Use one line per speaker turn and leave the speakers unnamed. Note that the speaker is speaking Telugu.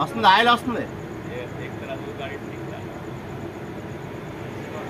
వస్తుంది ఆయిల్ వస్తుంది.